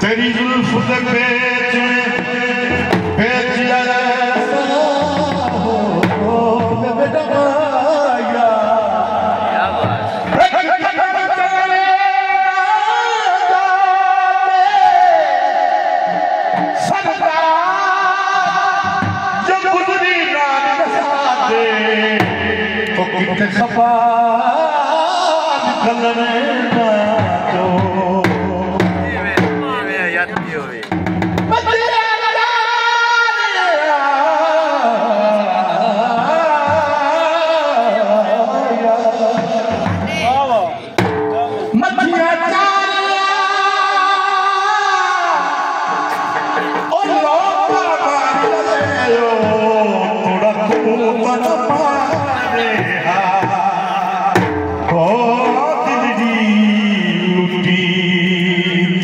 चङी गुरु सुठ करे خفا دلنن تا تو وي وي ميه يتي وي مٿي راد اا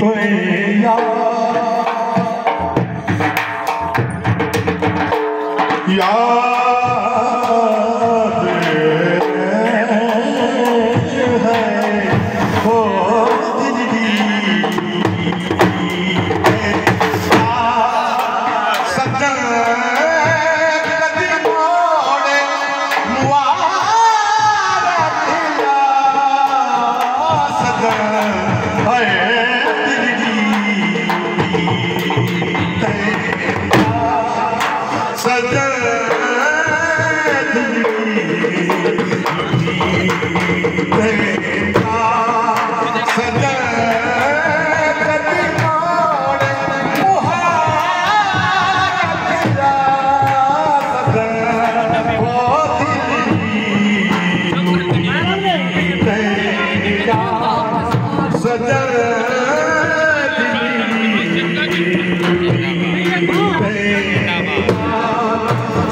Bye.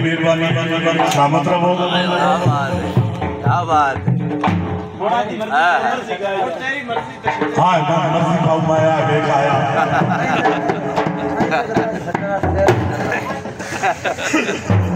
बड़ी मेहरबानी सलामत मतलब रहो हाँ मैं मर्जी खाऊ हाँ। हाँ, माया देख आया Ha ha ha.